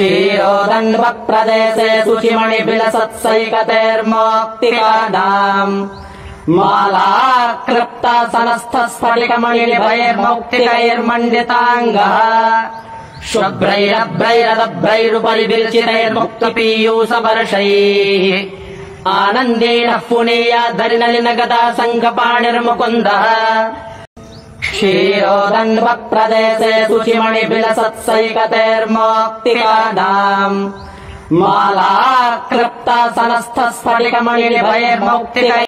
क्षीरोदण्डप्रदेशे शुचिमणिबिलसत्सैकतेर्मोक्तिकानाम् माला क्लृप्ता सनस्थस्फटिकमणिभयैर्मौक्तिकैर्मण्डिताङ्गः शुभ्रैरभ्रैरदभ्रैरुपरि विरचितैर्मुक्तपीयूषवर्षैः आनन्देन पुनेया धरिनलिन गता सङ्गपाणिर्मुकुन्दः क्षीरोदण्डप्रदेशे शुचिमणिबिलसत्सैकतेर्मोक्तिकानाम् माला क्लृप्ता सनस्थस्फटिकमणिभयैर्मौक्तिकै